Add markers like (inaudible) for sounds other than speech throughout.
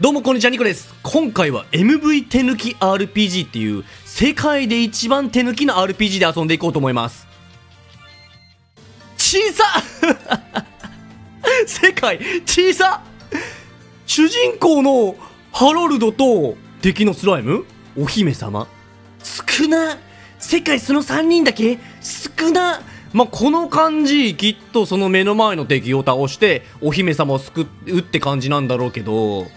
どうもこんにちは、ニコです。今回は MV 手抜き RPG っていう世界で一番手抜きの RPG で遊んでいこうと思います。小さ (laughs) 世界小さ主人公のハロルドと敵のスライム？お姫様？少な世界その3人だけ？少なまあ、この感じ、きっとその目の前の敵を倒して、お姫様を救うって感じなんだろうけど、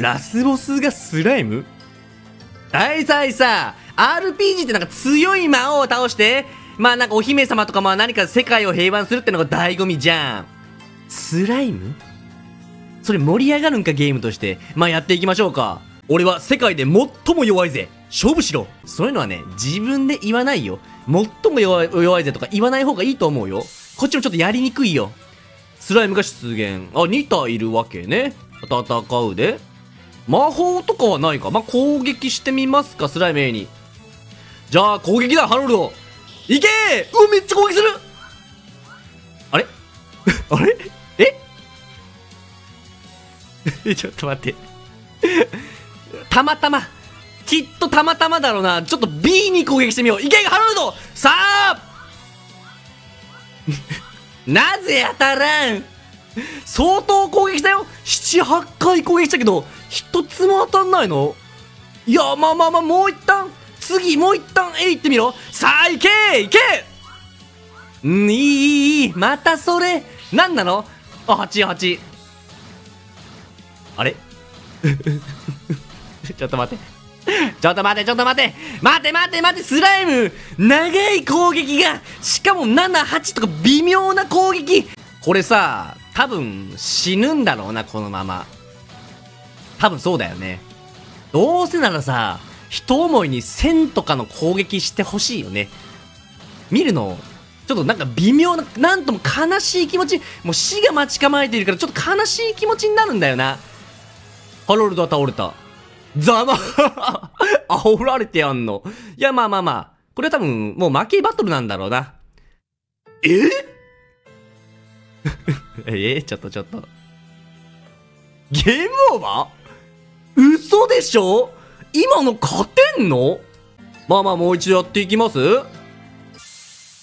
ラスボスがスライム？大体さ、RPG ってなんか強い魔王を倒して、まあなんかお姫様とかまあ何か世界を平和にするってのが醍醐味じゃん。スライム？それ盛り上がるんかゲームとして。まあやっていきましょうか。俺は世界で最も弱いぜ。勝負しろそういうのはね、自分で言わないよ。最も弱い弱いぜとか言わない方がいいと思うよ。こっちもちょっとやりにくいよ。スライムが出現。あ、2体いるわけね。戦うで。魔法とかはないか？まあ、攻撃してみますか、スライム A に。じゃあ、攻撃だ、ハロルド。いけーうわ、めっちゃ攻撃するあれ？(laughs) あれ？え？(laughs) ちょっと待って (laughs) たまたま。きっとたまたまだろうな。ちょっと B に攻撃してみよう。いけハロルドさあなぜ当たらん？相当攻撃したよ !7、8回攻撃したけど、一つも当たんないの？いや、まあまあまあ、もう一旦、次、もう一旦、えいってみろ。さあ、いけいけ。ん、いい、いい、またそれ。なんなの？あ、8、8。あれ？(laughs) ちょっと待って。ちょっと待って、ちょっと待って、待って待って待って、スライム。長い攻撃が、しかも7、8とか微妙な攻撃。これさ、多分死ぬんだろうな、このまま。多分そうだよね。どうせならさ、人思いに1000とかの攻撃してほしいよね。見るの、ちょっとなんか微妙な、なんとも悲しい気持ち、もう死が待ち構えているからちょっと悲しい気持ちになるんだよな。ハロルドは倒れた。ざま (laughs) 煽られてやんの。いや、まあまあまあ。これは多分、もう負けバトルなんだろうな。え？(laughs) えちょっとちょっと。ゲームオーバー？嘘でしょ？今の勝てんの？まあまあもう一度やっていきます？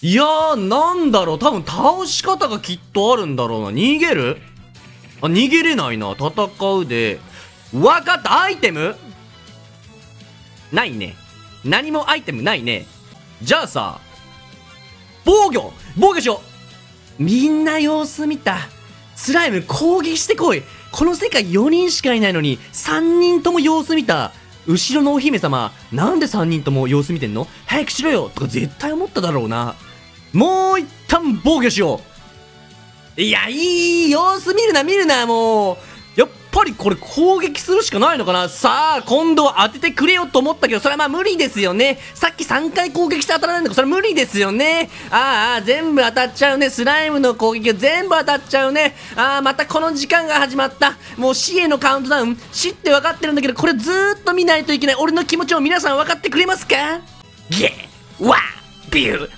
いやー、なんだろう。多分倒し方がきっとあるんだろうな。逃げる？あ、逃げれないな。戦うで。わかったアイテム？ないね。何もアイテムないね。じゃあさ、防御防御しようみんな様子見た。スライム攻撃してこいこの世界4人しかいないのに3人とも様子見た。後ろのお姫様、なんで3人とも様子見てんの？早くしろよ。とか絶対思っただろうな。もう一旦防御しよう。いや、いい。様子見るな見るなもう。ぱりこれ攻撃するしかないのかな？さあ、今度は当ててくれよと思ったけど、それはまあ無理ですよね。さっき3回攻撃して当たらないんだから、それ無理ですよね。ああ、全部当たっちゃうね。スライムの攻撃が全部当たっちゃうね。ああ、またこの時間が始まった。もう死へのカウントダウン。死って分かってるんだけど、これずーっと見ないといけない。俺の気持ちを皆さん分かってくれますか？ゲー、ワー、ビュー、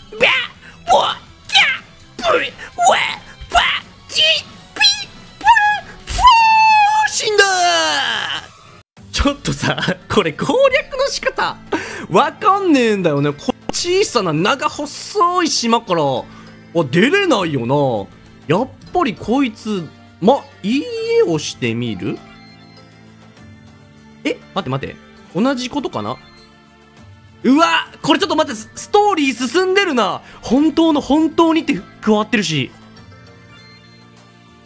(laughs) これ攻略の仕方、わかんねえんだよね。こ小さな長細い島から、あ、出れないよな。やっぱりこいつ、ま、いいえをしてみる？え待って待って。同じことかな？うわこれちょっと待って、ストーリー進んでるな本当の本当にって加わってるし。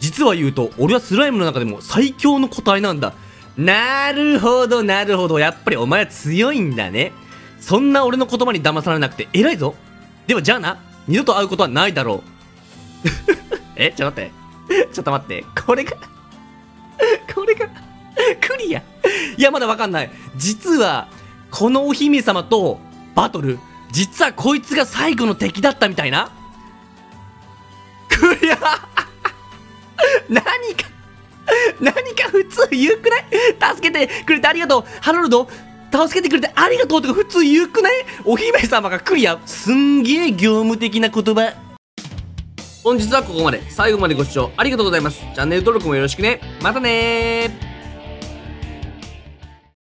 実は言うと、俺はスライムの中でも最強の個体なんだ。なるほど、なるほど。やっぱりお前は強いんだね。そんな俺の言葉に騙されなくて偉いぞ。ではじゃあな、二度と会うことはないだろう。(laughs) え、ちょっと待って。ちょっと待って。これが (laughs) これがクリアいや、まだわかんない。実は、このお姫様とバトル、実はこいつが最後の敵だったみたいなクリア (laughs) 何か？(laughs) 何か普通言うくない？助けてくれてありがとう。ハロルド助けてくれてありがとうとか普通言うくない？お姫様がクリア。すんげえ業務的な言葉。本日はここまで。最後までご視聴ありがとうございます。チャンネル登録もよろしくね。またね